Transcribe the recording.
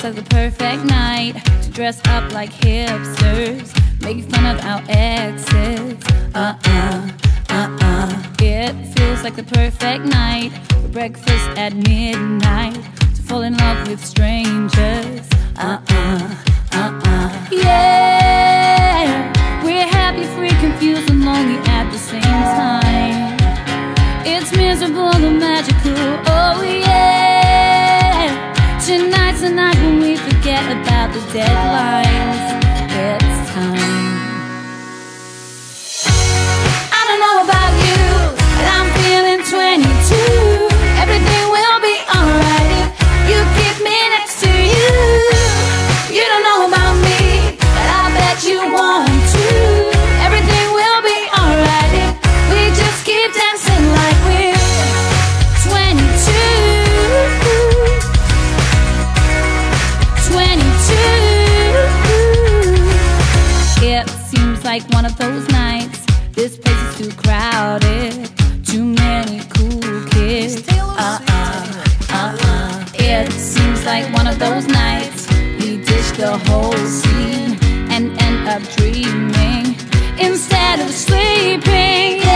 feels like the perfect night to dress up like hipsters, make fun of our exes. Uh uh, uh uh. It feels like the perfect night for breakfast at midnight to fall in love with strangers. Uh uh, uh uh. Yeah, we're happy, free, confused, and lonely at the same time. It's miserable and magical. Oh yeah. Tonight's the night when we forget about the deadlines. It's like one of those nights. This place is too crowded. Too many cool kids. Uh uh, uh uh. It seems like one of those nights. We dish the whole scene and end up dreaming instead of sleeping.